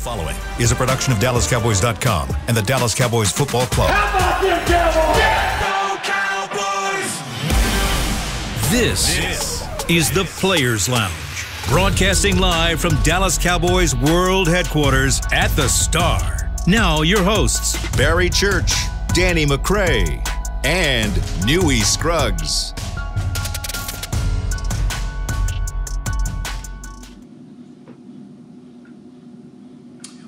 The following is a production of DallasCowboys.com and the Dallas Cowboys Football Club. How about them Cowboys? This, this is the Players Lounge, broadcasting live from Dallas Cowboys World Headquarters at the Star. Now, your hosts Barry Church, Danny McCray, and Newy Scruggs.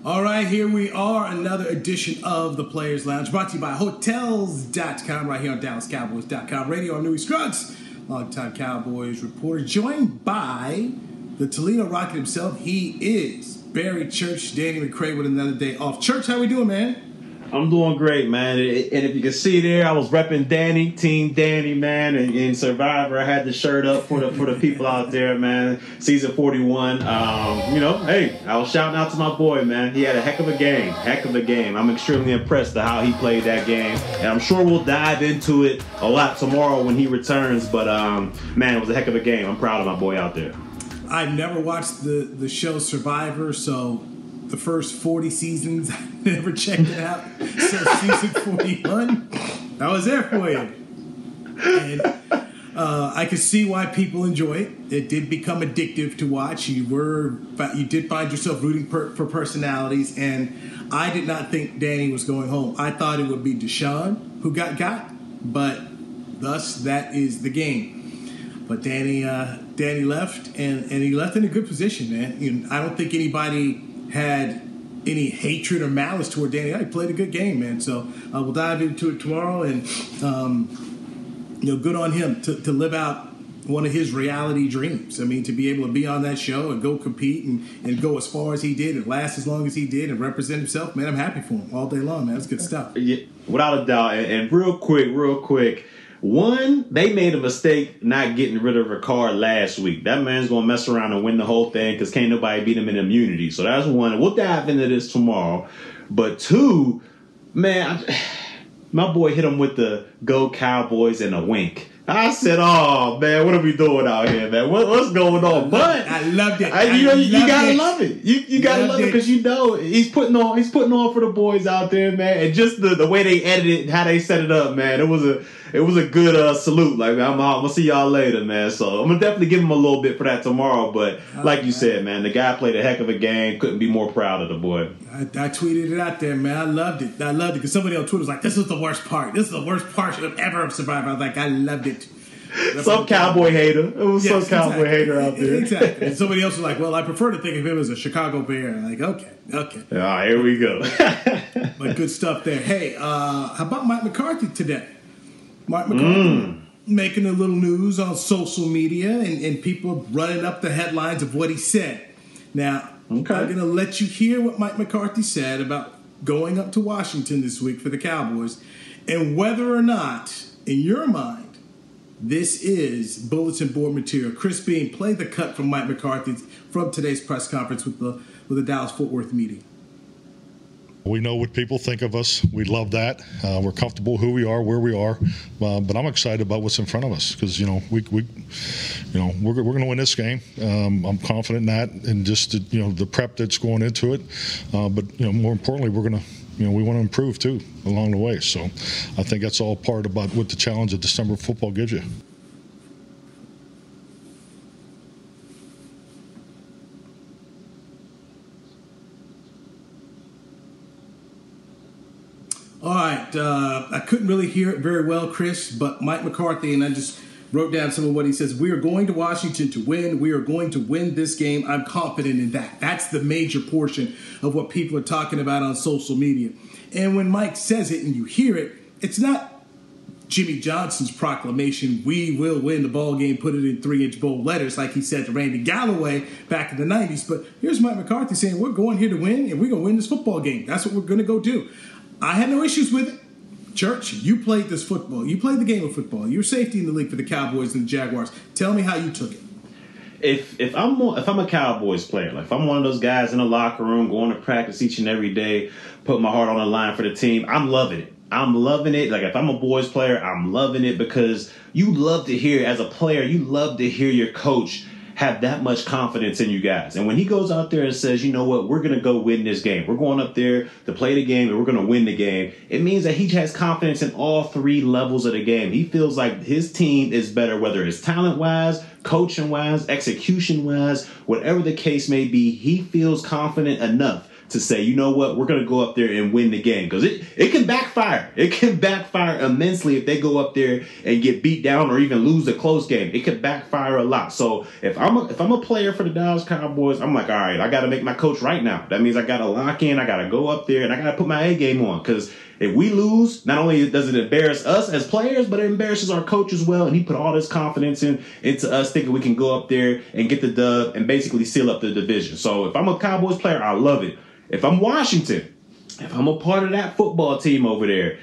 All right, here we are, another edition of the Players Lounge, brought to you by Hotels.com, right here on DallasCowboys.com radio. I'm Newy Scruggs, longtime Cowboys reporter, joined by the Toledo Rocket himself. He is Barry Church, Danny McCray with another day off. Church, how we doing, man? I'm doing great, man. And if you can see there, I was repping Danny, Team Danny, man, and, and, Survivor. I had the shirt up for the for the people out there, man. Season 41. Um, you know, hey, I was shouting out to my boy, man. He had a heck of a game, heck of a game. I'm extremely impressed with how he played that game, and I'm sure we'll dive into it a lot tomorrow when he returns. But um, man, it was a heck of a game. I'm proud of my boy out there. I've never watched the the show Survivor, so the first 40 seasons. I never checked it out. So season 41, I was there for you. And uh, I could see why people enjoy it. It did become addictive to watch. You were, you did find yourself rooting per, for personalities, and I did not think Danny was going home. I thought it would be Deshawn who got got, but thus that is the game. But Danny, uh, Danny left, and, and he left in a good position, man. You know, I don't think anybody had any hatred or malice toward Danny. I played a good game, man. So uh, we'll dive into it tomorrow, and um, you know, good on him to, to live out one of his reality dreams. I mean, to be able to be on that show and go compete and, and go as far as he did and last as long as he did and represent himself, man, I'm happy for him all day long, man. That's good stuff. Yeah, without a doubt. And, and real quick, real quick one, they made a mistake not getting rid of Ricard last week. That man's gonna mess around and win the whole thing because can't nobody beat him in immunity. So that's one. We'll dive into this tomorrow. But two, man, I, my boy hit him with the "Go Cowboys" and a wink. I said, "Oh man, what are we doing out here, man? What, what's going on?" But I loved it. I, you, I you gotta it. love it. You, you gotta love it because you know he's putting on he's putting on for the boys out there, man. And just the, the way they edited, it how they set it up, man. It was a it was a good uh, salute. Like I'm, I'm gonna see y'all later, man. So I'm gonna definitely give him a little bit for that tomorrow. But like you said, man, the guy played a heck of a game. Couldn't be more proud of the boy. I, I tweeted it out there, man. I loved it. I loved it because somebody on Twitter was like, "This is the worst part. This is the worst part of ever of Survivor." I was like, I loved it. That's some cowboy hater. It was yes, some cowboy exactly. hater out there. Exactly. And somebody else was like, "Well, I prefer to think of him as a Chicago Bear." I'm like, okay, okay. All right, here we go. but good stuff there. Hey, uh, how about Mike McCarthy today? Mike McCarthy mm. making a little news on social media and, and people running up the headlines of what he said. Now, okay. I'm going to let you hear what Mike McCarthy said about going up to Washington this week for the Cowboys and whether or not, in your mind, this is bulletin board material. Chris Bean, play the cut from Mike McCarthy from today's press conference with the with the Dallas Fort Worth meeting. We know what people think of us. We love that. Uh, we're comfortable who we are, where we are. Uh, but I'm excited about what's in front of us because you know we, we you know we're, we're going to win this game. Um, I'm confident in that, and just the, you know the prep that's going into it. Uh, but you know more importantly, we're going to you know we want to improve too along the way. So I think that's all part about what the challenge of December football gives you. All right. Uh, I couldn't really hear it very well, Chris, but Mike McCarthy, and I just wrote down some of what he says. We are going to Washington to win. We are going to win this game. I'm confident in that. That's the major portion of what people are talking about on social media. And when Mike says it and you hear it, it's not Jimmy Johnson's proclamation, we will win the ball game, put it in three inch bold letters, like he said to Randy Galloway back in the 90s. But here's Mike McCarthy saying, We're going here to win, and we're going to win this football game. That's what we're going to go do. I had no issues with it. Church, you played this football. You played the game of football. You're safety in the league for the Cowboys and the Jaguars. Tell me how you took it. If if I'm if I'm a Cowboys player, like if I'm one of those guys in the locker room going to practice each and every day, put my heart on the line for the team, I'm loving it. I'm loving it. Like if I'm a boys player, I'm loving it because you love to hear as a player, you love to hear your coach have that much confidence in you guys. And when he goes out there and says, you know what, we're going to go win this game. We're going up there to play the game and we're going to win the game. It means that he has confidence in all three levels of the game. He feels like his team is better, whether it's talent wise, coaching wise, execution wise, whatever the case may be. He feels confident enough to say, you know what, we're going to go up there and win the game because it, it can backfire. It can backfire immensely if they go up there and get beat down or even lose a close game. It could backfire a lot. So if I'm a, if I'm a player for the Dallas Cowboys, I'm like, all right, I got to make my coach right now. That means I got to lock in. I got to go up there and I got to put my A game on because if we lose, not only does it embarrass us as players, but it embarrasses our coach as well. And he put all this confidence in into us, thinking we can go up there and get the dub and basically seal up the division. So if I'm a Cowboys player, I love it. If I'm Washington, if I'm a part of that football team over there,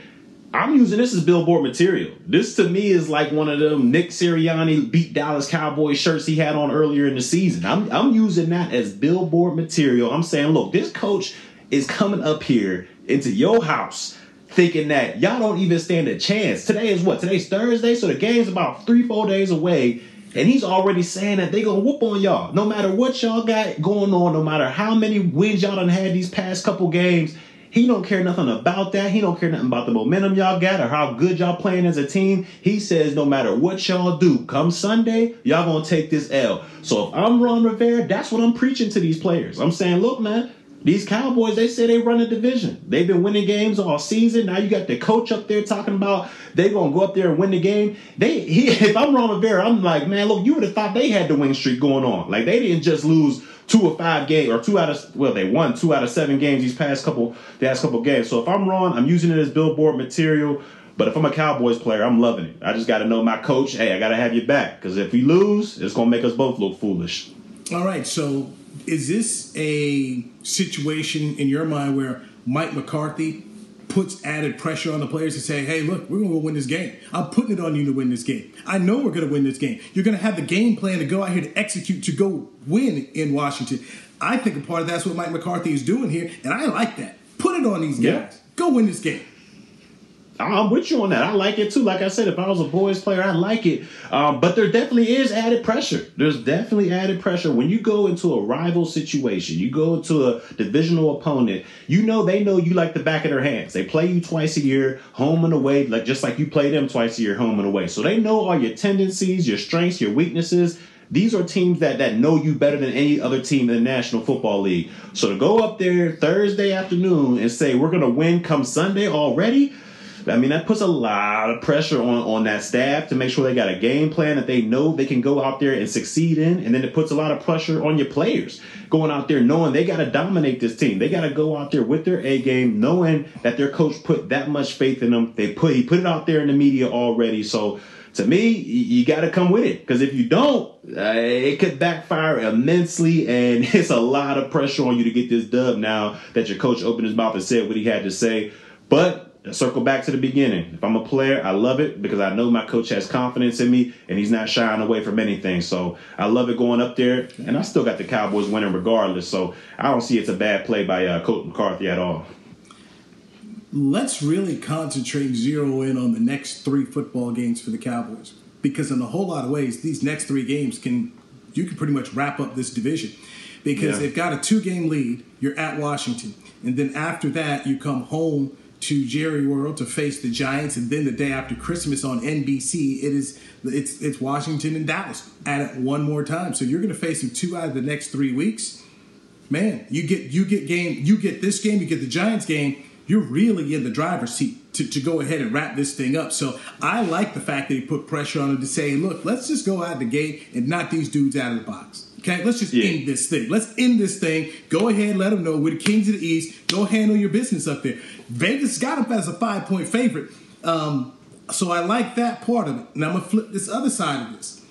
I'm using this as billboard material. This to me is like one of them Nick Sirianni beat Dallas Cowboys shirts he had on earlier in the season. I'm I'm using that as billboard material. I'm saying, look, this coach is coming up here into your house thinking that y'all don't even stand a chance. Today is what? Today's Thursday, so the game's about three, four days away. And he's already saying that they gonna whoop on y'all. No matter what y'all got going on, no matter how many wins y'all done had these past couple games, he don't care nothing about that. He don't care nothing about the momentum y'all got or how good y'all playing as a team. He says no matter what y'all do, come Sunday, y'all gonna take this L. So if I'm Ron Rivera, that's what I'm preaching to these players. I'm saying, look, man, these Cowboys, they say they run a division. They've been winning games all season. Now you got the coach up there talking about they gonna go up there and win the game. They, he, if I'm Ron Rivera, I'm like, man, look, you would have thought they had the win streak going on. Like they didn't just lose two or five games or two out of well, they won two out of seven games these past couple the last couple games. So if I'm Ron, I'm using it as billboard material. But if I'm a Cowboys player, I'm loving it. I just got to know my coach. Hey, I got to have you back because if we lose, it's gonna make us both look foolish. All right, so is this a situation in your mind where Mike McCarthy puts added pressure on the players to say, hey, look, we're going to win this game. I'm putting it on you to win this game. I know we're going to win this game. You're going to have the game plan to go out here to execute to go win in Washington. I think a part of that's what Mike McCarthy is doing here, and I like that. Put it on these guys. Yeah. Go win this game. I'm with you on that. I like it too. Like I said, if I was a boys player, I like it. Um, but there definitely is added pressure. There's definitely added pressure when you go into a rival situation. You go into a divisional opponent. You know they know you like the back of their hands. They play you twice a year, home and away, like just like you play them twice a year, home and away. So they know all your tendencies, your strengths, your weaknesses. These are teams that that know you better than any other team in the National Football League. So to go up there Thursday afternoon and say we're gonna win come Sunday already I mean, that puts a lot of pressure on, on that staff to make sure they got a game plan that they know they can go out there and succeed in. And then it puts a lot of pressure on your players going out there knowing they got to dominate this team. They got to go out there with their A game, knowing that their coach put that much faith in them. They put he put it out there in the media already. So to me, you got to come with it because if you don't, uh, it could backfire immensely, and it's a lot of pressure on you to get this dub now that your coach opened his mouth and said what he had to say. But circle back to the beginning. If I'm a player, I love it because I know my coach has confidence in me and he's not shying away from anything. So I love it going up there, and I still got the Cowboys winning regardless. So I don't see it's a bad play by uh, Coach McCarthy at all. Let's really concentrate, zero in on the next three football games for the Cowboys because in a whole lot of ways, these next three games can you can pretty much wrap up this division because yeah. they've got a two game lead. You're at Washington, and then after that, you come home to Jerry World to face the Giants, and then the day after Christmas on NBC, it is it's it's Washington and Dallas at it one more time. So you're going to face them two out of the next three weeks. Man, you get you get game, you get this game, you get the Giants game. You're really in the driver's seat to, to go ahead and wrap this thing up. So I like the fact that he put pressure on him to say, look, let's just go out the gate and knock these dudes out of the box. Okay, let's just yeah. end this thing. Let's end this thing. Go ahead, let them know we're the kings of the East. Go handle your business up there. Vegas got them as a five point favorite. Um, so I like that part of it. Now I'm gonna flip this other side of this.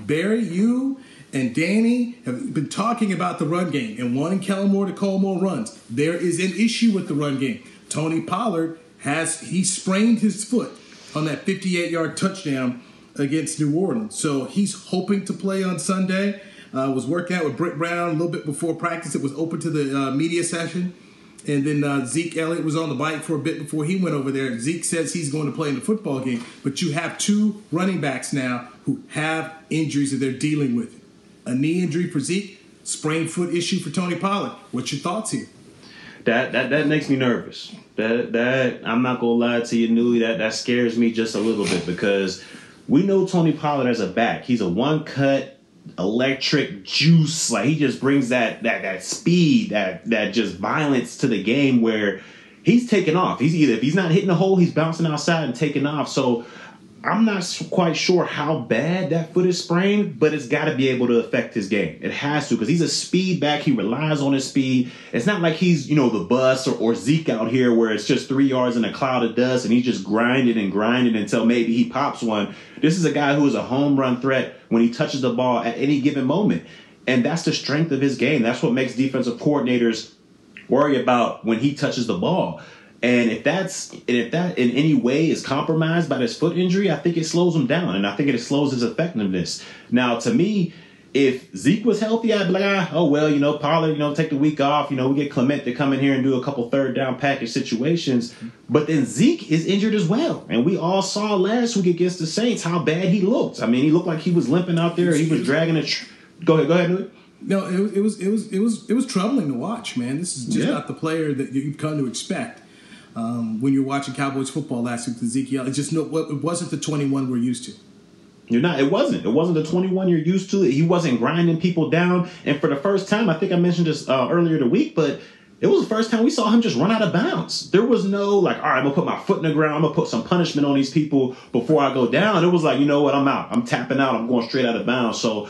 Barry, you and Danny have been talking about the run game and wanting Kellen Moore to call more runs. There is an issue with the run game. Tony Pollard has he sprained his foot on that 58 yard touchdown against New Orleans. So he's hoping to play on Sunday. Uh, was working out with Britt Brown a little bit before practice. It was open to the uh, media session. And then uh, Zeke Elliott was on the bike for a bit before he went over there. Zeke says he's going to play in the football game. But you have two running backs now who have injuries that they're dealing with. a knee injury for Zeke, sprained foot issue for Tony Pollard. What's your thoughts here? That that that makes me nervous. That that I'm not gonna lie to you, Newy. That that scares me just a little bit because we know Tony Pollard as a back. He's a one cut electric juice. Like he just brings that that that speed, that that just violence to the game where he's taking off. He's either if he's not hitting the hole, he's bouncing outside and taking off. So I'm not quite sure how bad that foot is sprained, but it's got to be able to affect his game. It has to because he's a speed back. He relies on his speed. It's not like he's, you know, the bus or, or Zeke out here where it's just three yards in a cloud of dust and he's just grinding and grinding until maybe he pops one. This is a guy who is a home run threat when he touches the ball at any given moment. And that's the strength of his game. That's what makes defensive coordinators worry about when he touches the ball. And if that's and if that in any way is compromised by this foot injury, I think it slows him down, and I think it slows his effectiveness. Now, to me, if Zeke was healthy, I'd be like, ah, oh well, you know, Pollard, you know, take the week off. You know, we get Clement to come in here and do a couple third down package situations. But then Zeke is injured as well, and we all saw last week against the Saints how bad he looked. I mean, he looked like he was limping out there. He was dragging a. Tr- go ahead, go ahead, Newy. No, it, it was it was it was it was troubling to watch, man. This is just Yeah. not the player that you've come to expect. Um, when you're watching Cowboys football last week, Ezekiel, it just no, it wasn't the 21 we're used to. You're not. It wasn't. It wasn't the 21 you're used to. He wasn't grinding people down. And for the first time, I think I mentioned this uh, earlier the week, but it was the first time we saw him just run out of bounds. There was no like, all right, I'm gonna put my foot in the ground. I'm gonna put some punishment on these people before I go down. It was like, you know what? I'm out. I'm tapping out. I'm going straight out of bounds. So.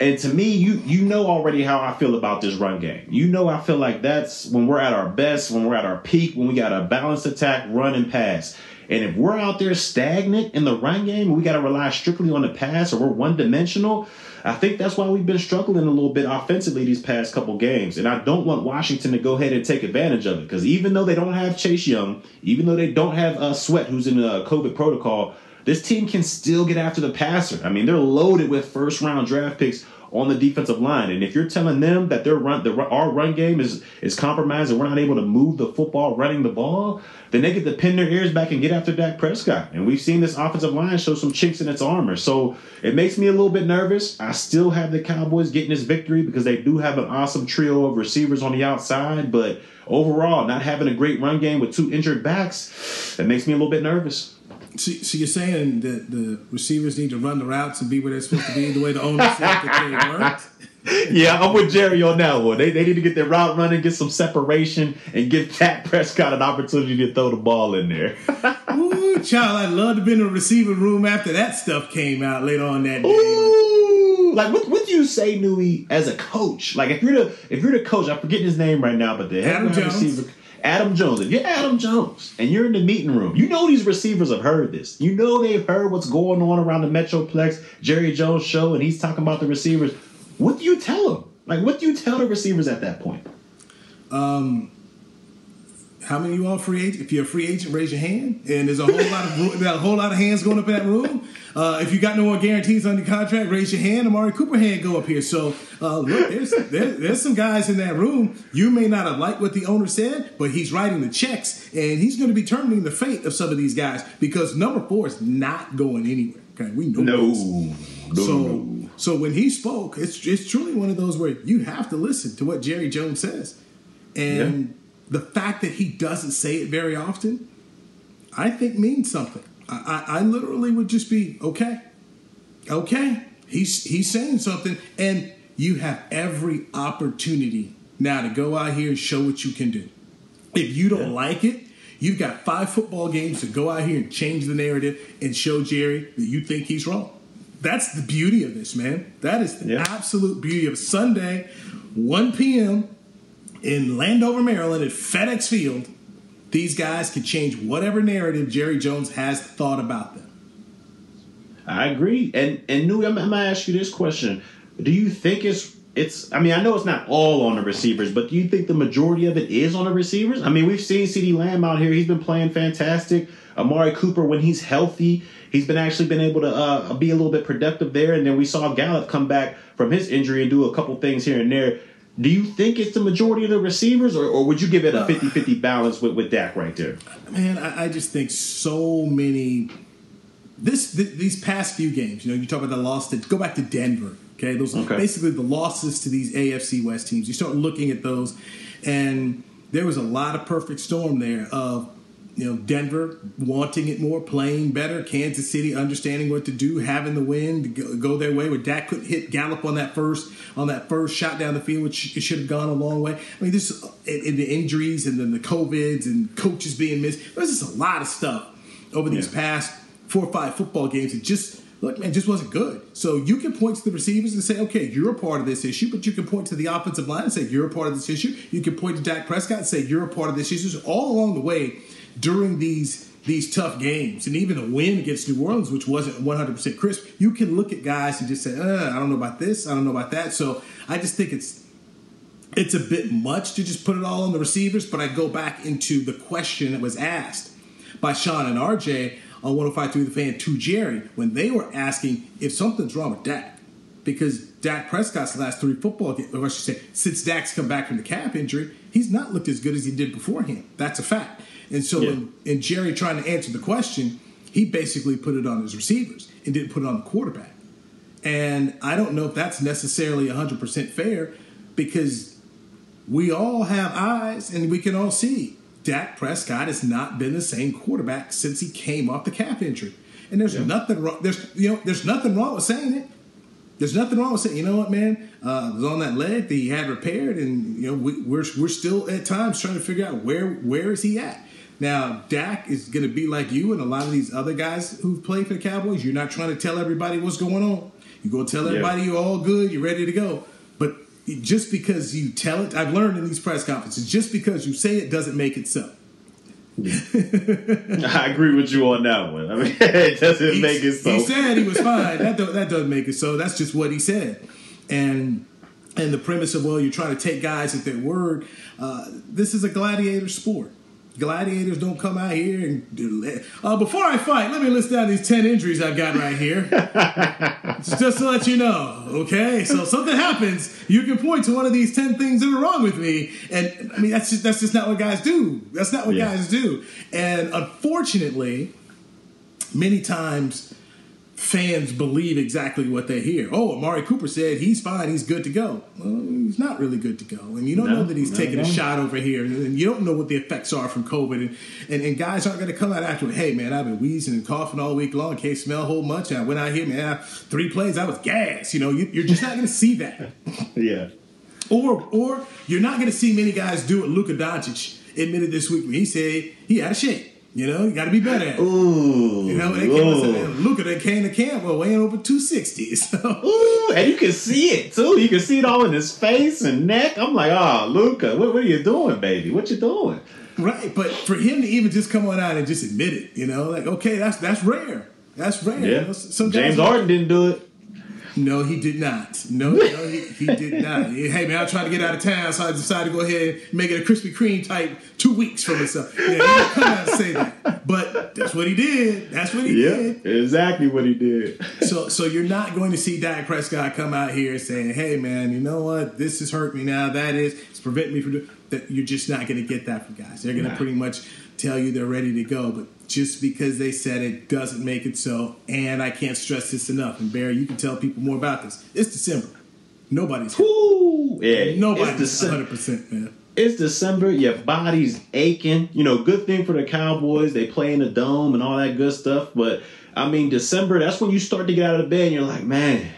And to me, you you know already how I feel about this run game. You know I feel like that's when we're at our best, when we're at our peak, when we got a balanced attack, run and pass. And if we're out there stagnant in the run game we got to rely strictly on the pass or we're one dimensional, I think that's why we've been struggling a little bit offensively these past couple games. And I don't want Washington to go ahead and take advantage of it because even though they don't have Chase Young, even though they don't have uh, Sweat, who's in the COVID protocol, this team can still get after the passer. I mean, they're loaded with first round draft picks on the defensive line. And if you're telling them that their run, the, our run game is is compromised and we're not able to move the football running the ball, then they get to pin their ears back and get after Dak Prescott. And we've seen this offensive line show some chinks in its armor. So it makes me a little bit nervous. I still have the Cowboys getting this victory because they do have an awesome trio of receivers on the outside. But overall, not having a great run game with two injured backs, it makes me a little bit nervous. So, so you're saying that the receivers need to run the routes and be where they're supposed to be, the way the owner said that they weren't? Yeah, I'm with Jerry on that one. They, they need to get their route running, get some separation, and give Dak Prescott an opportunity to throw the ball in there. Ooh, child, I'd love to be in the receiving room after that stuff came out later on that day. Ooh, like what would you say, Newy, as a coach? Like if you're the if you're the coach, I'm forgetting his name right now, but the head receiver, Adam Jones. If you're Adam Jones and you're in the meeting room, you know these receivers have heard this. You know they've heard what's going on around the Metroplex, Jerry Jones show, and he's talking about the receivers. What do you tell them? Like what do you tell the receivers at that point? Um, How many of you all free agent? If you're a free agent, raise your hand. And there's a whole lot of a whole lot of hands going up in that room. Uh, if you got no more guarantees on your contract, raise your hand. Amari Cooper hand go up here. So uh, look, there's there, there's some guys in that room. You may not have liked what the owner said, but he's writing the checks and he's going to be determining the fate of some of these guys because number four is not going anywhere. Okay, we know this. So, so when he spoke, it's it's truly one of those where you have to listen to what Jerry Jones says, and the fact that he doesn't say it very often, I think means something. I, I, I literally would just be okay, okay. He's he's saying something, and you have every opportunity now to go out here and show what you can do. If you don't like it, you've got five football games to go out here and change the narrative and show Jerry that you think he's wrong. That's the beauty of this, man. That is the Yeah. absolute beauty of Sunday, 1 p.m. in Landover, Maryland at FedEx Field. These guys can change whatever narrative Jerry Jones has thought about them. I agree. And and Newy, I'm, I'm gonna ask you this question: Do you think it's it's? I mean, I know it's not all on the receivers, but do you think the majority of it is on the receivers? I mean, we've seen CeeDee Lamb out here; he's been playing fantastic. Amari Cooper, when he's healthy, he's been actually been able to uh, be a little bit productive there. And then we saw Gallup come back from his injury and do a couple things here and there. Do you think it's the majority of the receivers, or, or would you give it a 50-50 balance with, with Dak right there? Man, I, I just think so many. This th- these past few games, you know, you talk about the loss to go back to Denver Okay, those Okay. are basically the losses to these AFC West teams. You start looking at those, and there was a lot of perfect storm there of you know Denver wanting it more, playing better, Kansas City understanding what to do, having the wind go, go their way. Where Dak couldn't hit Gallup on that first on that first shot down the field, which should have gone a long way. I mean, this in, the injuries and then the covids and coaches being missed. There's just a lot of stuff over these Yeah. past four or five football games. It just look, man, just wasn't good. So you can point to the receivers and say, okay, you're a part of this issue, but you can point to the offensive line and say you're a part of this issue. You can point to Dak Prescott and say you're a part of this issue. So all along the way during these these tough games, and even the win against New Orleans, which wasn't 100% crisp, you can look at guys and just say, uh, I don't know about this, I don't know about that. So I just think it's it's a bit much to just put it all on the receivers, but I go back into the question that was asked by Shan and RJ on 105.3 The Fan to Jerry when they were asking if something's wrong with Dak. Because Dak Prescott's last three football games, or I should say, since Dak's come back from the calf injury, he's not looked as good as he did beforehand. That's a fact. And so, Yeah. in, in Jerry trying to answer the question, he basically put it on his receivers and didn't put it on the quarterback. And I don't know if that's necessarily 100% fair because we all have eyes and we can all see Dak Prescott has not been the same quarterback since he came off the calf injury. And there's nothing wrong. There's you know there's nothing wrong with saying it. There's nothing wrong with saying, you know what, man, uh, was on that leg that he had repaired, and you know we, we're we're still at times trying to figure out where where is he at. Now Dak is going to be like you and a lot of these other guys who've played for the Cowboys. You're not trying to tell everybody what's going on. You're going to tell everybody you're all good, you're ready to go. But just because you tell it, I've learned in these press conferences, just because you say it doesn't make it so. I agree with you on that one. I mean, it doesn't He- make it so. He said he was fine. That do, that doesn't make it so. That's just what he said. And and the premise of well, you're trying to take guys at their word. Uh, this is a gladiator sport. Gladiators don't come out here and uh, before I fight, let me list down these ten injuries I've got right here. just to let you know, okay? So if something happens, you can point to one of these ten things that are wrong with me, and I mean that's just that's just not what guys do. That's not what Yeah. guys do. And unfortunately, many times fans believe exactly what they hear. Oh, Amari Cooper said he's fine, he's good to go. Well, he's not really good to go. And you don't No, know that he's no, taking no. a shot over here. And you don't know what the effects are from COVID. And, and, and guys aren't going to come out after, hey, man, I've been wheezing and coughing all week long. Can't smell a whole much. And I went out here, man, three plays, I was gas. You know, you, you're just not going to see that. yeah. Or or you're not going to see many guys do what Luka Doncic admitted this week when he said he had a shape. You know, you got to be better at it. Ooh. You know, they came and said, ooh. man, Luka that came to camp well, weighing over 260. So Ooh, and you can see it too. You can see it all in his face and neck. I'm like, ah, oh, Luka, what, what are you doing, baby? What you doing? right, but for him to even just come on out and just admit it, you know, like okay, that's that's rare. That's rare. You know, James Harden didn't do it. No, he did not. No, no, he, he did not. Hey man, I tried to get out of town, so I decided to go ahead and make it a Krispy Kreme type two weeks for myself. Yeah, he come out and say that, but that's what he did. That's what he did. Yeah, exactly what he did. So, so you're not going to see Dak Prescott come out here saying, "Hey, man, you know what? This has hurt me now. That is, it's preventing me from doing." That you're just not going to get that from guys. They're going to Nah. pretty much tell you they're ready to go, but just because they said it doesn't make it so. And I can't stress this enough. And Barry, you can tell people more about this. It's December. Nobody's yeah. It's, nobody's Dece- 100 percent man. it's December. Your body's aching. You know, good thing for the Cowboys. They play in the dome and all that good stuff. But I mean, December. That's when you start to get out of bed and you're like, man.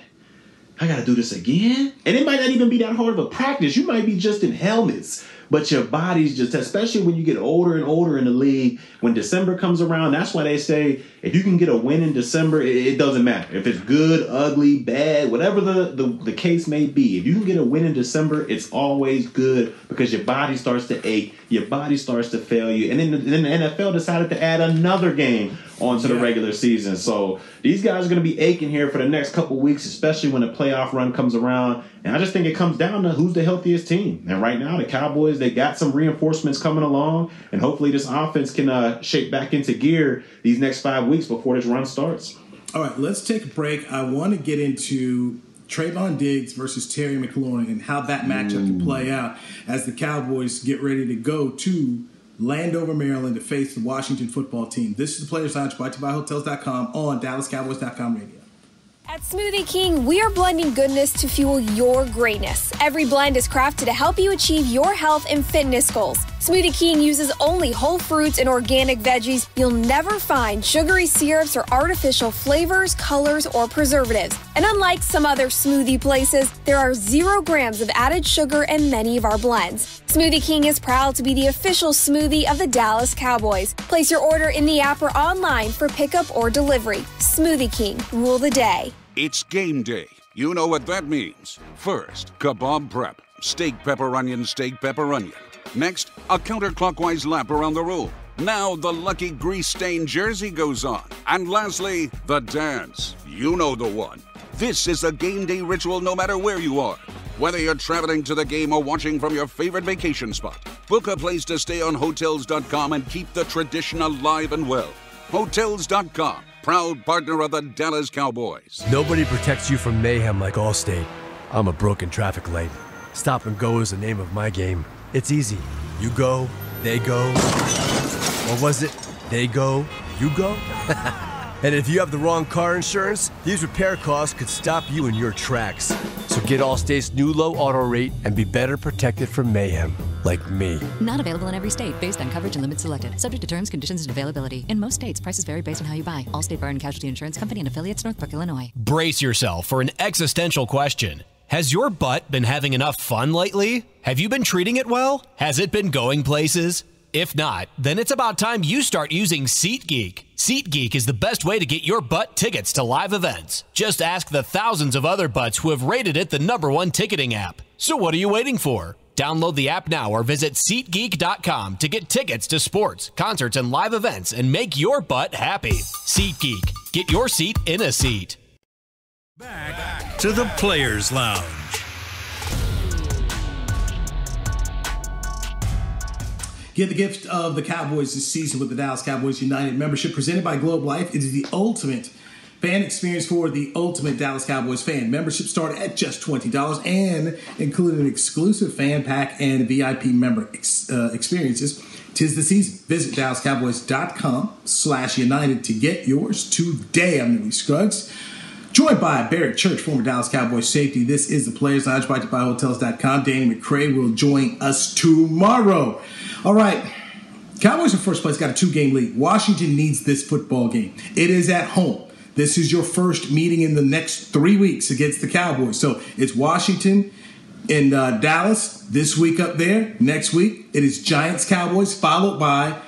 I gotta do this again. And it might not even be that hard of a practice. You might be just in helmets, but your body's just, especially when you get older and older in the league, when December comes around, that's why they say if you can get a win in December, it, it doesn't matter. If it's good, ugly, bad, whatever the, the, the case may be, if you can get a win in December, it's always good because your body starts to ache, your body starts to fail you. And then, the- then the NFL decided to add another game onto the regular season. So these guys are going to be aching here for the next couple weeks, especially when the playoff run comes around. And I just think it comes down to who's the healthiest team. And right now, the Cowboys they got some reinforcements coming along, and hopefully this offense can uh, shake back into gear these next five weeks before this run starts. All right, let's take a break. I want to get into Trevon Diggs versus Terry McLaurin and how that matchup can mm. play out as the Cowboys get ready to go to Landover, Maryland to face the Washington football team. This is the Players Lounge brought to you by Hotels.com on DallasCowboys.com radio. At Smoothie King, we are blending goodness to fuel your greatness. Every blend is crafted to help you achieve your health and fitness goals. Smoothie King uses only whole fruits and organic veggies. You'll never find sugary syrups or artificial flavors, colors, or preservatives. And unlike some other smoothie places, there are zero grams of added sugar in many of our blends. Smoothie King is proud to be the official smoothie of the Dallas Cowboys. Place your order in the app or online for pickup or delivery. Smoothie King, rule the day. It's game day. You know what that means. First, kebab prep. Steak, pepper, onion, steak, pepper, onion. Next, a counterclockwise lap around the room. Now the lucky grease stained jersey goes on. And lastly, the dance. You know the one. This is a game day ritual no matter where you are. Whether you're traveling to the game or watching from your favorite vacation spot, book a place to stay on Hotels.com and keep the tradition alive and well. Hotels.com, proud partner of the Dallas Cowboys. Nobody protects you from mayhem like Allstate. I'm a broken traffic light. Stop and go is the name of my game. It's easy. You go, they go. Or was it they go, you go? and if you have the wrong car insurance, these repair costs could stop you in your tracks. So get Allstate's new low auto rate and be better protected from mayhem, like me. Not available in every state based on coverage and limits selected. Subject to terms, conditions, and availability. In most states, prices vary based on how you buy. Allstate Bar and Casualty Insurance Company and affiliates, Northbrook, Illinois. Brace yourself for an existential question. Has your butt been having enough fun lately? Have you been treating it well? Has it been going places? If not, then it's about time you start using SeatGeek. SeatGeek is the best way to get your butt tickets to live events. Just ask the thousands of other butts who have rated it the number one ticketing app. So what are you waiting for? Download the app now or visit SeatGeek.com to get tickets to sports, concerts, and live events and make your butt happy. SeatGeek. Get your seat in a seat. Back to the Players Lounge. Get the gift of the Cowboys this season with the Dallas Cowboys United membership presented by Globe Life. It is the ultimate fan experience for the ultimate Dallas Cowboys fan. Membership start at just $20 and include an exclusive fan pack and VIP member ex- uh, experiences. Tis the season. Visit DallasCowboys.com slash United to get yours today. I'm Newy Scruggs. Joined by Barry Church, former Dallas Cowboys safety. This is the Players Lounge by Hotels.com. Danny McCray will join us tomorrow. All right. Cowboys in first place got a two game lead. Washington needs this football game. It is at home. This is your first meeting in the next three weeks against the Cowboys. So it's Washington and uh, Dallas this week up there. Next week, it is Giants Cowboys, followed by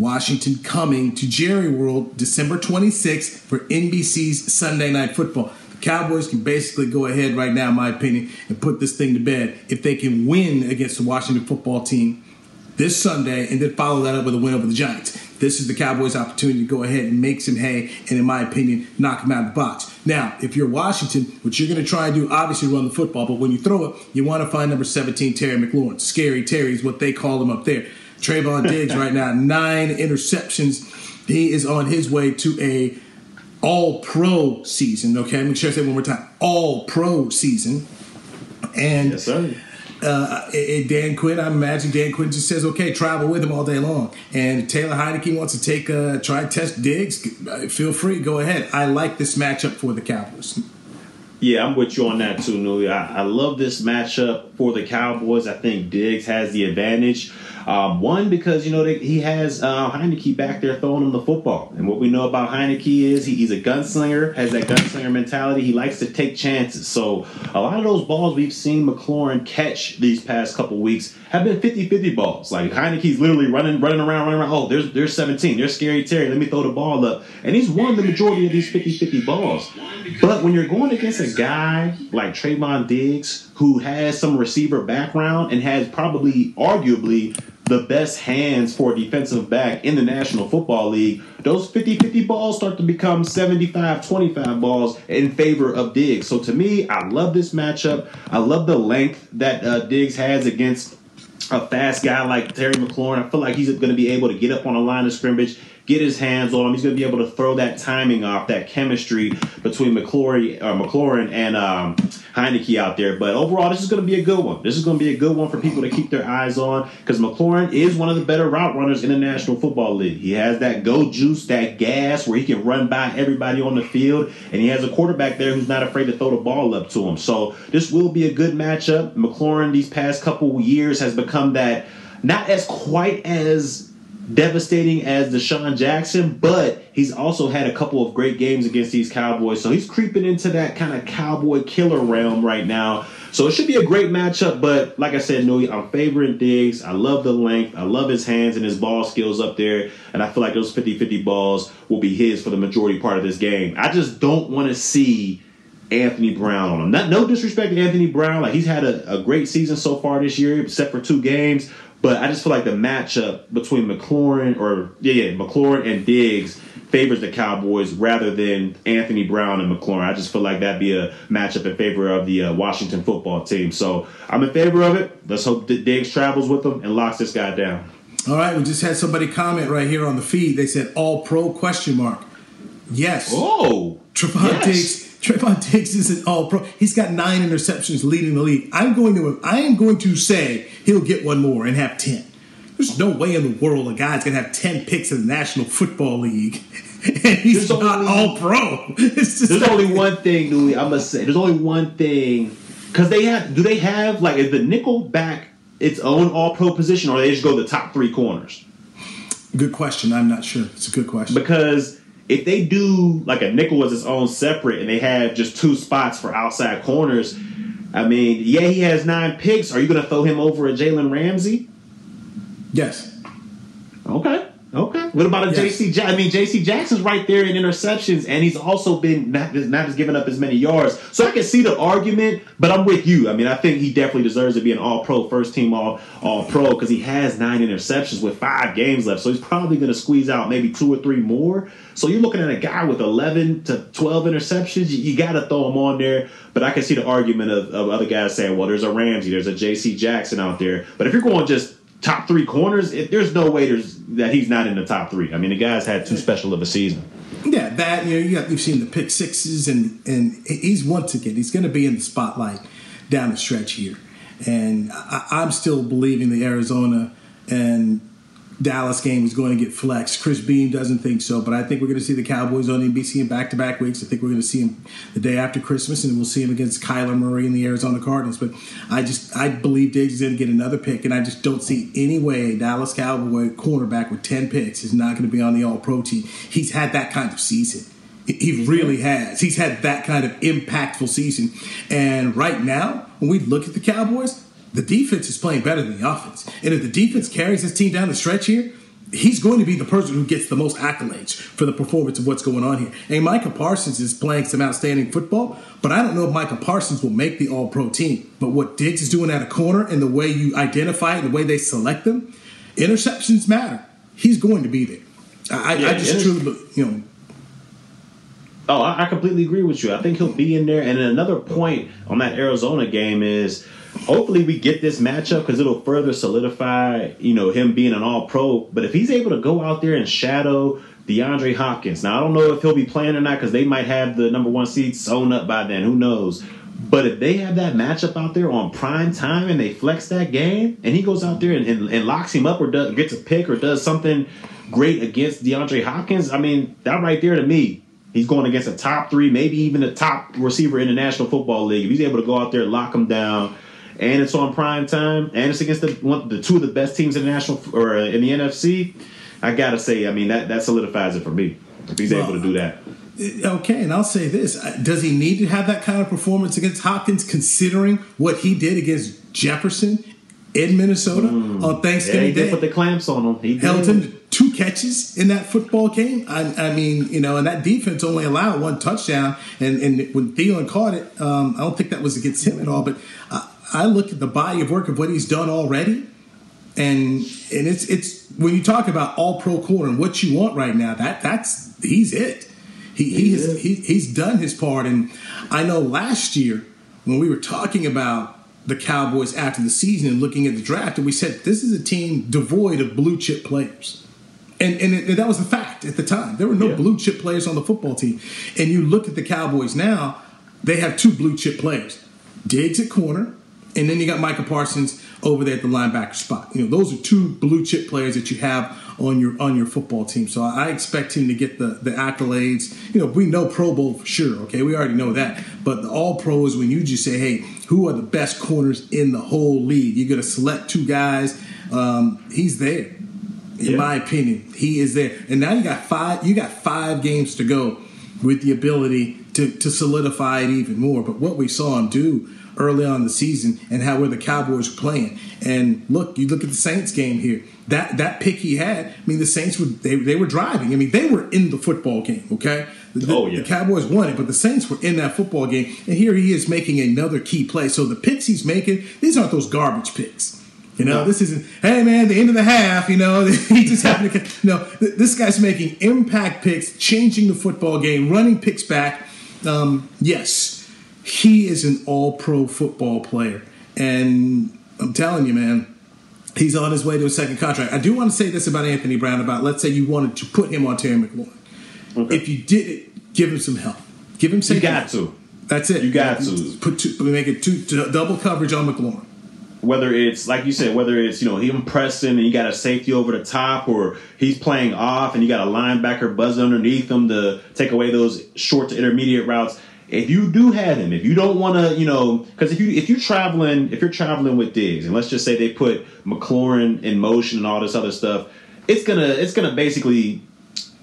Washington coming to Jerry World December 26th for NBC's Sunday Night Football. The Cowboys can basically go ahead right now, in my opinion, and put this thing to bed if they can win against the Washington football team this Sunday and then follow that up with a win over the Giants. This is the Cowboys' opportunity to go ahead and make some hay and, in my opinion, knock them out of the box. Now, if you're Washington, what you're going to try and do, obviously, run the football, but when you throw it, you want to find number 17, Terry McLaurin. Scary Terry is what they call him up there. Trevon Diggs right now, nine interceptions. He is on his way to a all pro season. Okay, make sure I say one more time. All pro season. And Yes, sir. uh, and Dan Quinn, I imagine Dan Quinn just says, "Okay, travel with him all day long." And Taylor Heinicke wants to take uh, try test Diggs. Feel free, go ahead. I like this matchup for the Cowboys. Yeah, I'm with you on that too, Newy. I, I love this matchup for the Cowboys. I think Diggs has the advantage. Um, one because you know they, he has uh, Heinicke back there throwing him the football, and what we know about Heinicke is he, he's a gunslinger, has that gunslinger mentality. He likes to take chances. So a lot of those balls we've seen McLaurin catch these past couple weeks have been 50-50 balls. Like Heinicke's literally running, running around, running around. Oh, there's there's 17. There's Scary Terry. Let me throw the ball up, and he's won the majority of these 50-50 balls. But when you're going against a guy like Trevon Diggs, who has some receiver background and has probably, arguably, the best hands for a defensive back in the National Football League, those 50 50 balls start to become 75 25 balls in favor of Diggs. So to me, I love this matchup. I love the length that uh, Diggs has against a fast guy like Terry McLaurin. I feel like he's going to be able to get up on the line of scrimmage, get his hands on him. He's going to be able to throw that timing off, that chemistry between McLaurin, uh, McLaurin and um, Heinicke out there. But overall, this is going to be a good one. This is going to be a good one for people to keep their eyes on because McLaurin is one of the better route runners in the National Football League. He has that go juice, that gas where he can run by everybody on the field, and he has a quarterback there who's not afraid to throw the ball up to him. So this will be a good matchup. McLaurin these past couple years has become that not as quite as devastating as DeSean Jackson, but he's also had a couple of great games against these Cowboys. So he's creeping into that kind of cowboy killer realm right now. So it should be a great matchup, but like I said, Newy, I'm favoring Diggs. I love the length. I love his hands and his ball skills up there. And I feel like those 50 50 balls will be his for the majority part of this game. I just don't want to see Anthony Brown on him. Not no disrespect to Anthony Brown. Like he's had a, a great season so far this year, except for two games. But I just feel like the matchup between McLaurin or yeah, yeah, McLaurin and Diggs favors the Cowboys rather than Anthony Brown and McLaurin. I just feel like that'd be a matchup in favor of the uh, Washington football team. So I'm in favor of it. Let's hope that Diggs travels with them and locks this guy down. All right, we just had somebody comment right here on the feed. They said all pro question mark. Yes. Oh. Trevon yes. Diggs. Trevon Diggs is an all pro. He's got nine interceptions leading the league. I'm going to I am going to say he'll get one more and have ten. There's no way in the world a guy's gonna have ten picks in the National Football League. And he's There's not only- all pro. It's just There's like- only one thing, Newy. I must say. There's only one thing because they have. Do they have like is the nickel back its own All Pro position, or they just go the top three corners? Good question. I'm not sure. It's a good question. Because if they do like a nickel was its own separate, and they have just two spots for outside corners, I mean, yeah, he has nine picks. Are you going to throw him over a Jalen Ramsey? yes. Okay. Okay. What about a Yes. JC? I mean, JC Jackson's right there in interceptions, and he's also been not just, not just giving up as many yards. So I can see the argument, but I'm with you. I mean, I think he definitely deserves to be an All Pro, first team All All Pro, because he has nine interceptions with five games left. So he's probably going to squeeze out maybe two or three more. So you're looking at a guy with 11 to 12 interceptions. You, you got to throw him on there. But I can see the argument of, of other guys saying, well, there's a Ramsey, there's a JC Jackson out there. But if you're going just top three corners, it, there's no way there's that he's not in the top three. I mean, the guy's had too special of a season. Yeah, that you know, you got, you've seen the pick sixes, and and he's once again he's going to be in the spotlight down the stretch here, and I, I'm still believing the Arizona and Dallas game is going to get flexed. Chris Beam doesn't think so, but I think we're going to see the Cowboys on NBC in back to back weeks. I think we're going to see him the day after Christmas, and we'll see him against Kyler Murray and the Arizona Cardinals. But I just I believe Diggs is going to get another pick, and I just don't see any way a Dallas Cowboy cornerback with ten picks is not going to be on the All Pro team. He's had that kind of season. He really has. He's had that kind of impactful season. And right now, when we look at the Cowboys, the defense is playing better than the offense. And if the defense carries this team down the stretch here, he's going to be the person who gets the most accolades for the performance of what's going on here. And Micah Parsons is playing some outstanding football, but I don't know if Micah Parsons will make the all pro team. But what Diggs is doing at a corner and the way you identify it and the way they select them, interceptions matter. He's going to be there. I, Yeah, I just inter- truly, be- you know, Oh, I completely agree with you. I think he'll be in there. And another point on that Arizona game is hopefully we get this matchup because it'll further solidify, you know, him being an all pro. But if he's able to go out there and shadow DeAndre Hopkins, now I don't know if he'll be playing or not because they might have the number one seed sewn up by then. Who knows? But if they have that matchup out there on prime time and they flex that game, and he goes out there and, and, and locks him up or does, gets a pick or does something great against DeAndre Hopkins, I mean, that right there to me, he's going against a top three, maybe even a top receiver in the National Football League. If he's able to go out there, lock him down, and it's on prime time, and it's against the one, the two of the best teams in the national or uh, in the NFC, I gotta say, I mean that that solidifies it for me if he's able to do that. Okay, and I'll say this: Uh, Does he need to have that kind of performance against Hopkins, considering what he did against Jefferson in Minnesota on Yeah, Thanksgiving he did Day? put the clamps on him. He did. Held him two catches in that football game. I, I mean, you know, and that defense only allowed one touchdown. And, and when Thielen caught it, um, I don't think that was against him at all. But I, I look at the body of work of what he's done already, and and it's it's when you talk about all pro corner and what you want right now, that that's he's it. He he has, he he's done his part, and I know last year when we were talking about the Cowboys after the season and looking at the draft, and we said this is a team devoid of blue chip players. And, and, it, and that was a fact at the time. There were no Yeah. blue chip players on the football team. And you look at the Cowboys now, they have two blue chip players Diggs at corner, and then you got Micah Parsons over there at the linebacker spot. You know, those are two blue chip players that you have on your on your football team. So I expect him to get the, the accolades. You know, we know Pro Bowl for sure, okay? We already know that. But the all pro is when you just say, hey, who are the best corners in the whole league? You're gonna select two guys. Um, he's there in Yeah. my opinion. He is there. And now you got five you got five games to go with the ability to, to solidify it even more. But what we saw him do early on in the season and how where the Cowboys were playing. And look, you look at the Saints game here. That that pick he had, I mean the Saints were they, they were driving. I mean, they were in the football game, okay? The, Oh, yeah. the Cowboys won it, but the Saints were in that football game. And here he is making another key play. So the picks he's making, these aren't those garbage picks. You know, No. this isn't, hey man, the end of the half, you know, he just happened to, no, th- this guy's making impact picks, changing the football game, running picks back. Um, yes, he is an all pro football player. And I'm telling you, man, he's on his way to a second contract. I do want to say this about Anthony Brown about, let's say you wanted to put him on Terry McLaurin. If you did it, give him some help. Give him some You got to. That's it. You got to. Put two, make it two, two, double coverage on McLaurin. whether it's like you said, whether it's you know him pressing and you got a safety over the top, or he's playing off and you got a linebacker buzzing underneath him to take away those short to intermediate routes. If you do have him, if you don't want to, you know, because if you if you're traveling, if you're traveling with Diggs, and let's just say they put McLaurin in motion and all this other stuff, it's gonna it's gonna basically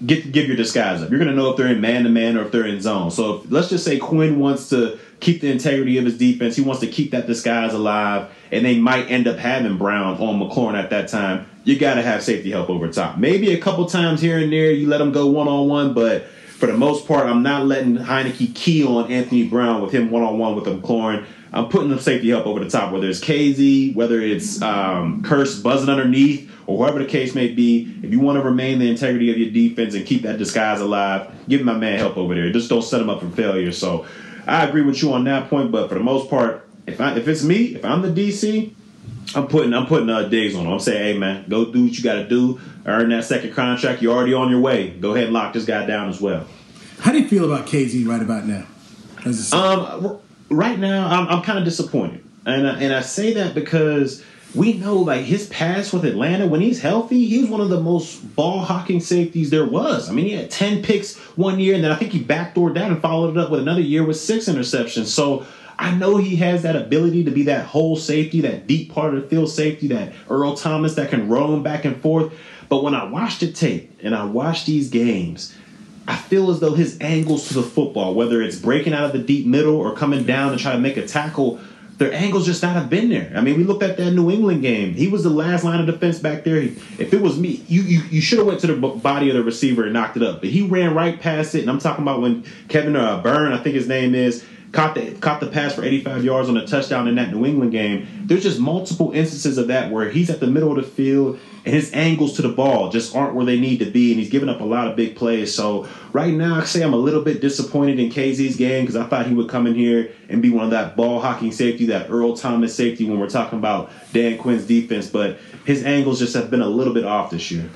get give your disguise up. You're gonna know if they're in man to man or if they're in zone. So if, let's just say Quinn wants to keep the integrity of his defense. He wants to keep that disguise alive, and they might end up having Brown on McLaurin at that time. You got to have safety help over top. Maybe a couple times here and there you let them go one on one, but for the most part, I'm not letting Heinicke key on Anthony Brown with him one on one with McLaurin. I'm putting the safety help over the top, whether it's Kazee, whether it's um, Kearse buzzing underneath, or whatever the case may be. If you want to remain the integrity of your defense and keep that disguise alive, give my man help over there. Just don't set him up for failure. So I agree with you on that point, but for the most part, if I, if it's me, if I'm the DC, I'm putting I'm putting uh, Diggs on him. I'm saying, hey man, go do what you got to do. Earn that second contract. You're already on your way. Go ahead and lock this guy down as well. How do you feel about Kazee right about now? As Um, right now, I'm, I'm kind of disappointed, and I, and I say that because we know like his past with Atlanta when he's healthy, he's one of the most ball hawking safeties there was. I mean, he had ten picks one year, and then I think he backdoored that and followed it up with another year with six interceptions. So. I know he has that ability to be that whole safety, that deep part of the field safety, that Earl Thomas that can roam back and forth. But when I watch the tape and I watch these games, I feel as though his angles to the football, whether it's breaking out of the deep middle or coming down to try to make a tackle, their angles just not have been there. I mean, we looked at that New England game. He was the last line of defense back there. If it was me, you you, you should have went to the body of the receiver and knocked it up. But he ran right past it. And I'm talking about when Kevin uh, Bourne, I think his name is, caught the caught the pass for 85 yards on a touchdown in that New England game. There's just multiple instances of that where he's at the middle of the field and his angles to the ball just aren't where they need to be, and he's giving up a lot of big plays. So right now, I say I'm a little bit disappointed in Kazee's game because I thought he would come in here and be one of that ball hawking safety, that Earl Thomas safety when we're talking about Dan Quinn's defense, but his angles just have been a little bit off this year.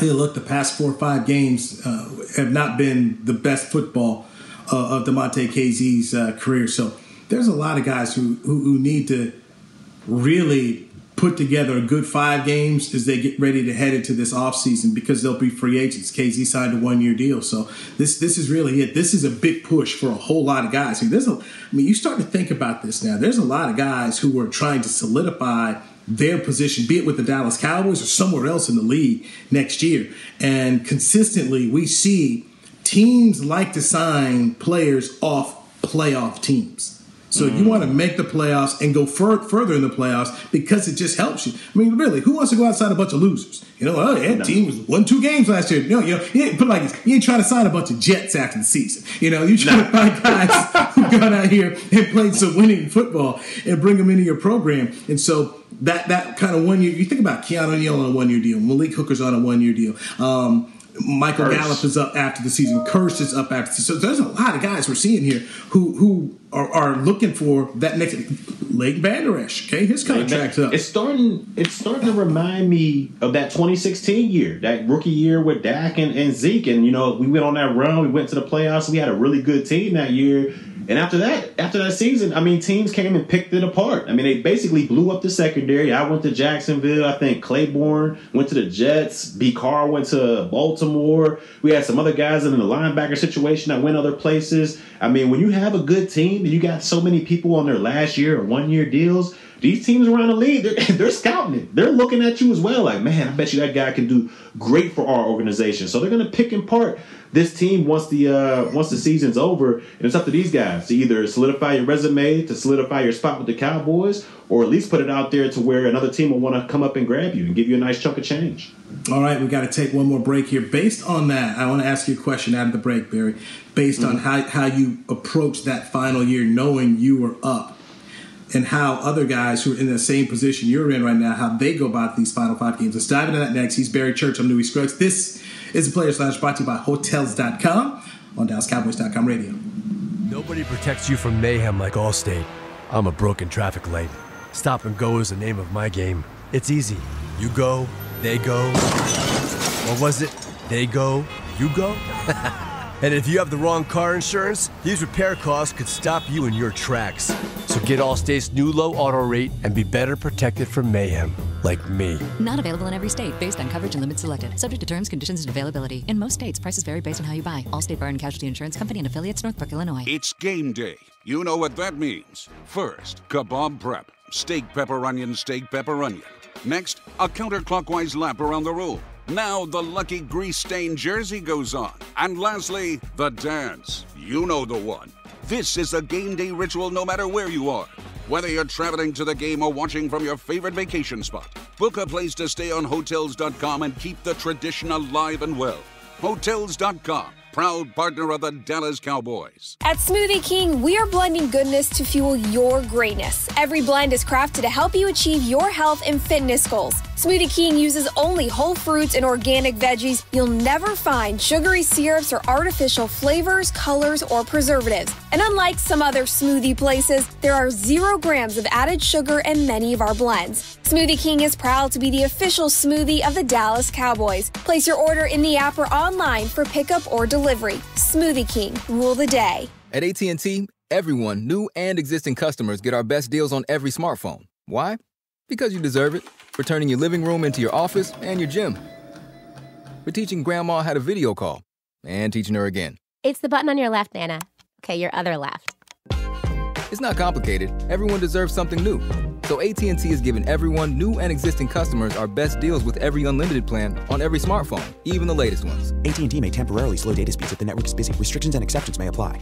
Hey, look, the past four or five games uh, have not been the best football uh, of Damontae Kazee's uh, career. So there's a lot of guys who, who, who need to really put together a good five games as they get ready to head into this offseason because they'll be free agents. KZ signed a one year deal. So this this is really it. This is a big push for a whole lot of guys. I mean, there's a, I mean, you start to think about this now. There's a lot of guys who are trying to solidify their position, be it with the Dallas Cowboys or somewhere else in the league next year. And consistently, we see teams like to sign players off playoff teams. So you want to make the playoffs and go fur- further in the playoffs because it just helps you. I mean, really, who wants to go outside a bunch of losers? You know, oh, that team was won two games last year. You know, you know, you ain't put like this. You ain't trying to sign a bunch of Jets after the season. You know, you trying to find guys who got out here and played some winning football and bring them into your program. And so that that kind of one year, you think about Keanu Neal on a one year deal, Malik Hooker's on a one year deal. Um, Michael Kearse. Gallup is up after the season. Kearse is up after the season. So there's a lot of guys we're seeing here who who are, are looking for that next. Lake Vander Okay, his contract's up. It's starting. It's starting to remind me of that 2016 year, that rookie year with Dak and, and Zeke. And you know, we went on that run. We went to the playoffs. We had a really good team that year. And after that, after that season, I mean, teams came and picked it apart. I mean, they basically blew up the secondary. I went to Jacksonville. I think Claiborne went to the Jets. B. Carr went to Baltimore. We had some other guys in the linebacker situation that went other places. I mean, when you have a good team and you got so many people on their last year or one year deals, these teams around the league, they're, they're scouting it. They're looking at you as well. Like, man, I bet you that guy can do great for our organization. So they're going to pick and part this team once the uh, once the season's over, and it's up to these guys to either solidify your resume, to solidify your spot with the Cowboys, or at least put it out there to where another team will want to come up and grab you and give you a nice chunk of change. All right, we got to take one more break here. Based on that, I want to ask you a question out of the break, Barry. Based mm-hmm. on how how you approach that final year, knowing you were up and how other guys who are in the same position you're in right now, how they go about these final five games. Let's dive into that next. He's Barry Church. I'm Newy Scruggs. This is the player slash brought to you by Hotels.com on DallasCowboys.com radio. Nobody protects you from mayhem like Allstate. I'm a broken traffic light. Stop and go is the name of my game. It's easy. You go, they go. What was it they go, you go? and if you have the wrong car insurance, these repair costs could stop you in your tracks. So get Allstate's new low auto rate and be better protected from mayhem, like me. Not available in every state based on coverage and limits selected. Subject to terms, conditions, and availability. In most states, prices vary based on how you buy. Allstate Bar and Casualty Insurance Company and affiliates, Northbrook, Illinois. It's game day. You know what that means. First, kebab prep. Steak, pepper, onion, steak, pepper, onion. Next, a counterclockwise lap around the room. Now the lucky grease stained jersey goes on. And lastly, the dance. You know the one. This is a game day ritual no matter where you are. Whether you're traveling to the game or watching from your favorite vacation spot, book a place to stay on Hotels.com and keep the tradition alive and well. Hotels.com proud partner of the Dallas Cowboys. At Smoothie King, we are blending goodness to fuel your greatness. Every blend is crafted to help you achieve your health and fitness goals. Smoothie King uses only whole fruits and organic veggies. You'll never find sugary syrups or artificial flavors, colors, or preservatives. And unlike some other smoothie places, there are zero grams of added sugar in many of our blends. Smoothie King is proud to be the official smoothie of the Dallas Cowboys. Place your order in the app or online for pickup or delivery. Smoothie King, rule the day. At AT&T, everyone, new and existing customers, get our best deals on every smartphone. Why? Because you deserve it. For turning your living room into your office and your gym. For teaching grandma how to video call and teaching her again. It's the button on your left, Nana. Okay, your other left. It's not complicated. Everyone deserves something new. So AT&T is giving everyone, new and existing customers, our best deals with every unlimited plan on every smartphone, even the latest ones. AT&T may temporarily slow data speeds if the network is busy. Restrictions and exceptions may apply.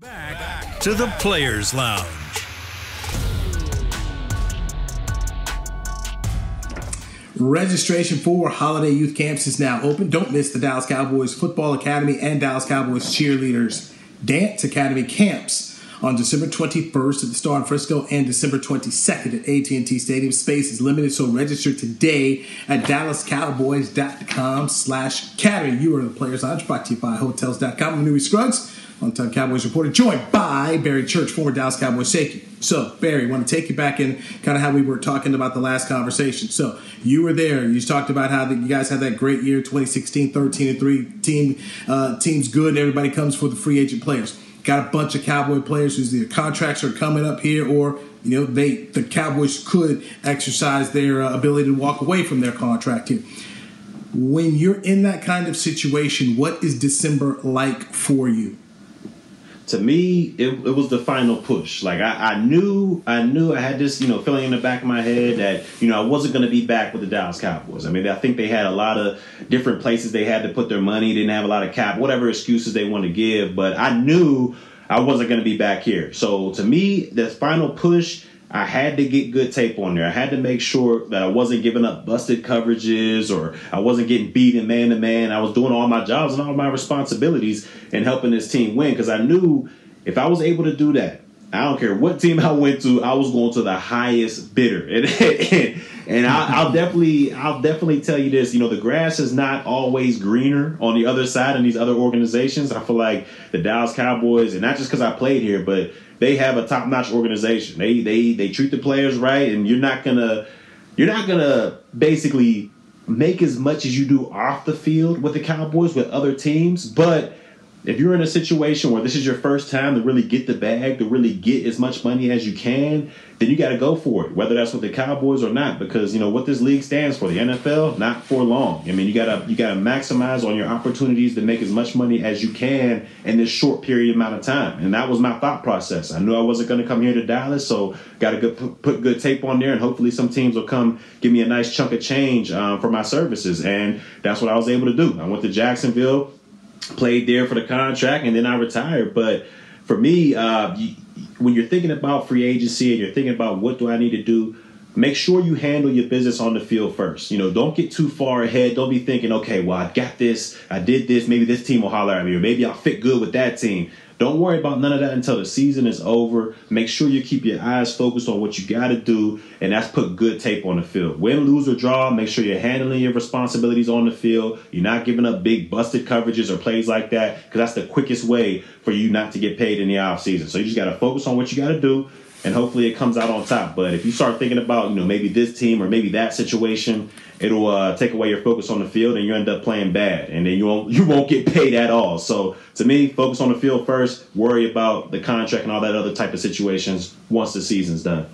Back to the Players Lounge. Registration for holiday youth camps is now open. Don't miss the Dallas Cowboys Football Academy and Dallas Cowboys Cheerleaders Dance Academy camps on December 21st at the Star in Frisco and December 22nd at AT&T Stadium. Space is limited, so register today at dallascowboys.com slash academy. You are the Players Lounge, brought to you by Hotels.com. I'm Newy Scruggs, on-time Cowboys reporter, joined by Barry Church, former Dallas Cowboys safety. So, Barry, want to take you back in kind of how we were talking about the last conversation. So, you were there. You talked about how the, you guys had that great year, 2016, 13 and 3 team. Uh, team's good. And everybody comes for the free agent players. Got a bunch of Cowboy players whose contracts are coming up here or you know they the Cowboys could exercise their uh, ability to walk away from their contract here. When you're in that kind of situation, what is December like for you? To me, it, it was the final push. Like I, I knew, I knew I had this, you know, feeling in the back of my head that you know I wasn't going to be back with the Dallas Cowboys. I mean, I think they had a lot of different places they had to put their money. Didn't have a lot of cap, whatever excuses they want to give. But I knew I wasn't going to be back here. So to me, the final push I had to get good tape on there. I had to make sure that I wasn't giving up busted coverages or I wasn't getting beaten man to man. I was doing all my jobs and all my responsibilities and helping this team win because I knew if I was able to do that I don't care what team I went to, I was going to the highest bidder, and and, I, will definitely I'll definitely tell you this. You know, the grass is not always greener on the other side in these other organizations. I feel like the Dallas Cowboys, and not just because I played here, but they have a top notch organization. They they they treat the players right, and you're not gonna you're not gonna basically make as much as you do off the field with the Cowboys with other teams, but if you're in a situation where this is your first time to really get the bag, to really get as much money as you can, then you got to go for it, whether that's with the Cowboys or not, because you know what this league stands for. The NFL, not for long. I mean, you gotta you gotta maximize on your opportunities to make as much money as you can in this short period amount of time. And that was my thought process. I knew I wasn't going to come here to Dallas, so got to put, put good tape on there, and hopefully some teams will come give me a nice chunk of change um, for my services. And that's what I was able to do. I went to Jacksonville played there for the contract, and then I retired. But for me, uh, when you're thinking about free agency and you're thinking about what do I need to do, make sure you handle your business on the field first. You know, don't get too far ahead. Don't be thinking, okay, well, I got this, I did this, maybe this team will holler at me, or maybe I'll fit good with that team. Don't worry about none of that until the season is over. Make sure you keep your eyes focused on what you got to do, and that's put good tape on the field. Win, lose, or draw, make sure you're handling your responsibilities on the field. You're not giving up big busted coverages or plays like that, because that's the quickest way for you not to get paid in the off season. So you just got to focus on what you got to do and hopefully it comes out on top. But if you start thinking about, you know, maybe this team or maybe that situation, it'll uh, take away your focus on the field, and you end up playing bad, and then you won't you won't get paid at all. So to me, focus on the field first. Worry about the contract and all that other type of situations once the season's done.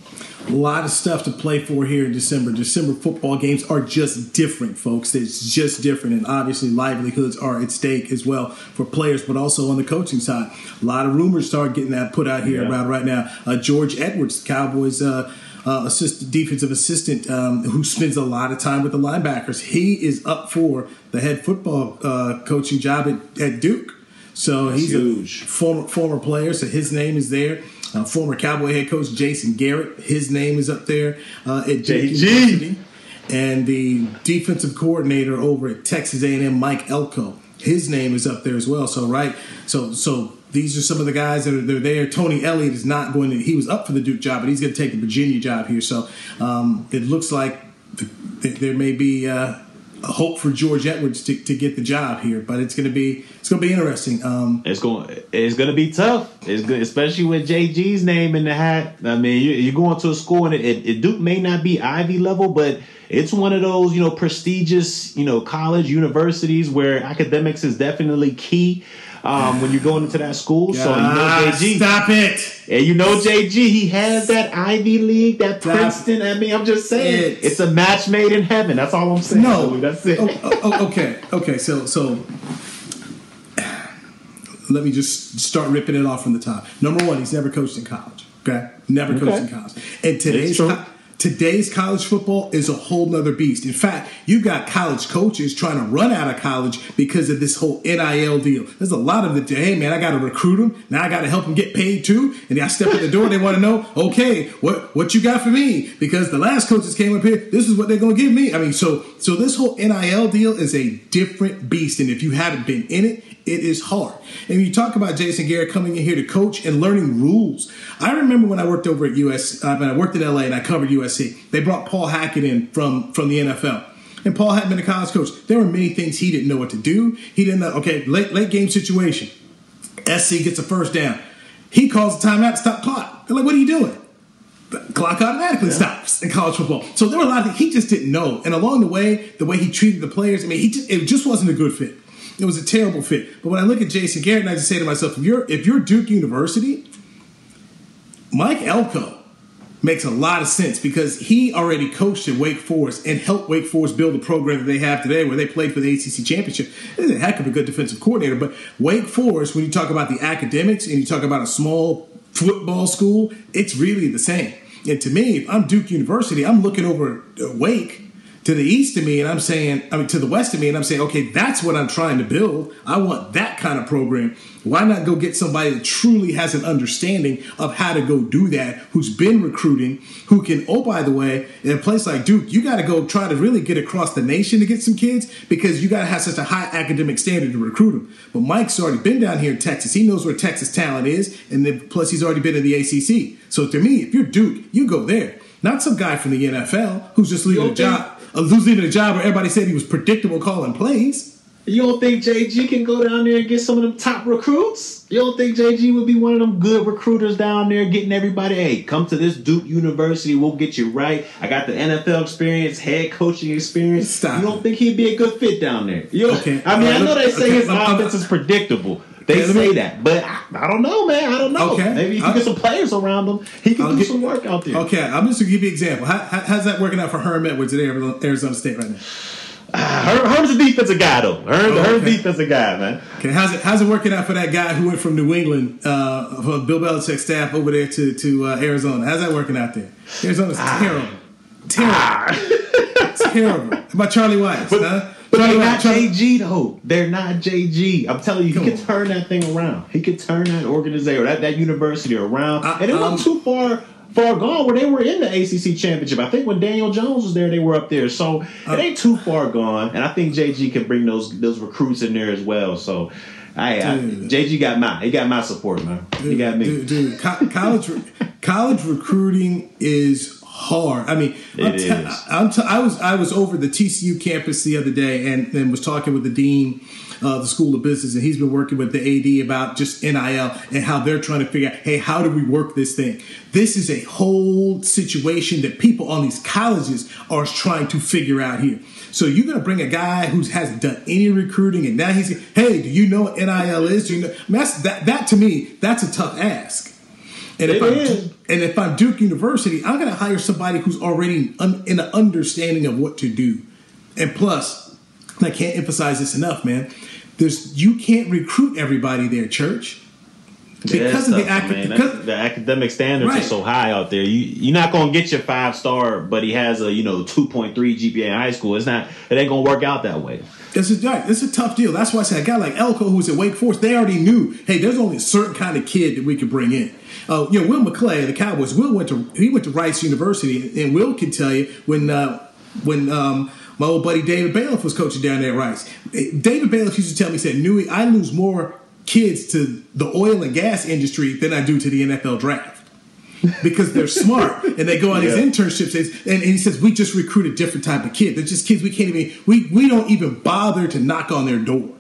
A lot of stuff to play for here in December. December football games are just different, folks. It's just different, and obviously livelihoods are at stake as well for players, but also on the coaching side. A lot of rumors start getting that put out here yeah. right now. Uh, George Edwards, Cowboys. Uh, uh, assistant, defensive assistant um, who spends a lot of time with the linebackers. He is up for the head football uh, coaching job at, at Duke. So That's he's huge. a former former player, so his name is there. Uh, former Cowboy head coach Jason Garrett, his name is up there uh, at University. And the defensive coordinator over at Texas A&M, Mike Elko, his name is up there as well. So right, so so these are some of the guys that are they're there. Tony Elliott is not going to. He was up for the Duke job, but he's going to take the Virginia job here. So um, it looks like the, the, there may be uh, hope for George Edwards to, to get the job here, but it's going to be it's going to be interesting. Um, it's going it's going to be tough. It's good, especially with JG's name in the hat. I mean, you, are going to a school and it, it, Duke may not be Ivy level, but it's one of those you know prestigious you know college universities where academics is definitely key um, when you're going into that school. God, so you know JG. Stop it. And you know JG, he has that Ivy League, that stop Princeton. I mean, I'm just saying, it. it's a match made in heaven. That's all I'm saying. No, that's it. Oh, oh, oh, okay, okay. So, so let me just start ripping it off from the top. Number one, he's never coached in college. Okay, never coached in college. And today's Today's college football is a whole nother beast. In fact, you've got college coaches trying to run out of college because of this whole NIL deal. There's a lot of the hey man, I got to recruit them. Now I got to help them get paid too. And I step in the door, they want to know, okay, what what you got for me? Because the last coaches came up here, this is what they're going to give me. I mean, so so this whole NIL deal is a different beast, and if you haven't been in it, it is hard. And you talk about Jason Garrett coming in here to coach and learning rules. I remember when I worked over at US, uh, when I worked in LA and I covered USC, they brought Paul Hackett in from, from the NFL. And Paul hadn't been a college coach. There were many things he didn't know what to do. He didn't know, okay, late, late game situation. SC gets a first down. He calls a timeout to stop clock. They're like, what are you doing? The clock automatically yeah. stops in college football. So there were a lot of things he just didn't know. And along the way, the way he treated the players, I mean, he just, it just wasn't a good fit. It was a terrible fit. But when I look at Jason Garrett, I just say to myself, if you're if you're Duke University, Mike Elko makes a lot of sense because he already coached at Wake Forest and helped Wake Forest build the program that they have today, where they played for the ACC championship. He's a heck of a good defensive coordinator. But Wake Forest, when you talk about the academics and you talk about a small football school, it's really the same. And to me, if I'm Duke University, I'm looking over Wake to the east of me, and I'm saying, I mean, to the west of me, and I'm saying, okay, that's what I'm trying to build. I want that kind of program. Why not go get somebody that truly has an understanding of how to go do that, who's been recruiting, who can, oh, by the way, in a place like Duke, you got to go try to really get across the nation to get some kids because you got to have such a high academic standard to recruit them. But Mike's already been down here in Texas. He knows where Texas talent is, and then plus he's already been in the ACC. So to me, if you're Duke, you go there. Not some guy from the NFL who's just leaving a job, who's leaving a job where everybody said he was predictable calling plays. You don't think JG can go down there and get some of them top recruits? You don't think JG would be one of them good recruiters down there getting everybody, hey, come to this Duke University, we'll get you right. I got the NFL experience, head coaching experience. Stop. You don't think he'd be a good fit down there? You Okay. I mean, I know they say okay, his offense is predictable. They say me- that, but I, I don't know, man. I don't know. Okay. Maybe if you I'll- get some players around him, he can I'll do get- some work out there. Okay, I'm just gonna give you an example. How, how, how's that working out for Herm Edwards at Arizona State right now? Herm, Herm's a defensive guy, though. Herm, Oh, Herm's okay. defensive guy, man. Okay, how's it how's it working out for that guy who went from New England, uh, from Bill Belichick's staff over there to to uh, Arizona? How's that working out there? Arizona's Ah. terrible, terrible, terrible. How about Charlie Weis? huh? But they're not JG though. They're not JG. I'm telling you, he could turn that thing around. He could turn that organization or that, that university around. and it um, wasn't too far far gone where they were in the ACC championship. I think when Daniel Jones was there, they were up there. So Uh, it ain't too far gone. And I think JG can bring those those recruits in there as well. So. I, I JG got my he got my support, man. he got me. Dude, dude co- college college recruiting is hard. I mean, I'm is. I'm t- I was I was over the TCU campus the other day and, and was talking with the dean of the School of Business, and he's been working with the AD about just NIL and how they're trying to figure out, hey, how do we work this thing? This is a whole situation that people on these colleges are trying to figure out here. So you're gonna bring a guy who hasn't done any recruiting, and now he's, hey, do you know what NIL is? Do you know? I mean, that's that that to me, that's a tough ask. And if I'm and if I'm Duke University, I'm going to hire somebody who's already un, in an understanding of what to do. And plus, I can't emphasize this enough, man. There's you can't recruit everybody there, church, because of the because the academic standards Right. are so high out there. You you're not gonna get your five star, but he has a you know two point three GPA in high school. It's not. It ain't gonna work out that way. This is right. This is a tough deal. That's why I said a guy like Elko, who's at Wake Forest, they already knew. Hey, there's only a certain kind of kid that we could bring in. Uh, you know, Will McClay, the Cowboys. Will went to he went to Rice University, and Will can tell you when uh, when um, my old buddy David Bailiff was coaching down there at Rice. David Bailiff used to tell me, he said, "Newy, I lose more kids to the oil and gas industry than I do to the NFL draft." because they're smart and they go on Yeah. these internships and, and he says we just recruit a different type of kid they're just kids we can't even we, we don't even bother to knock on their door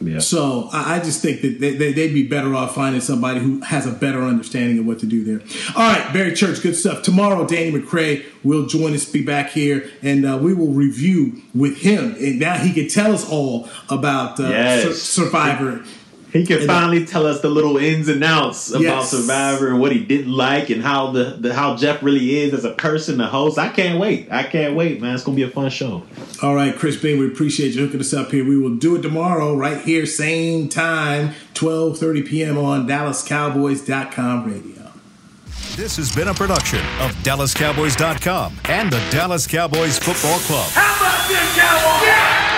Yeah. so I, I just think that they, they, they'd be better off finding somebody who has a better understanding of what to do there all right barry church good stuff tomorrow Danny McCray will join us be back here and uh, we will review with him and now he can tell us all about uh, Yes. Sur- survivor He can And- finally tell us the little ins and outs about Yes. Survivor and what he didn't like and how the, the how Jeff really is as a person, the host. I can't wait. I can't wait, man. It's gonna be a fun show. All right, Chris Bean, we appreciate you hooking us up here. We will do it tomorrow, right here, same time, 12.30 p.m. on DallasCowboys.com radio. This has been a production of DallasCowboys.com and the Dallas Cowboys Football Club. How about this, Cowboys?